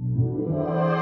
Música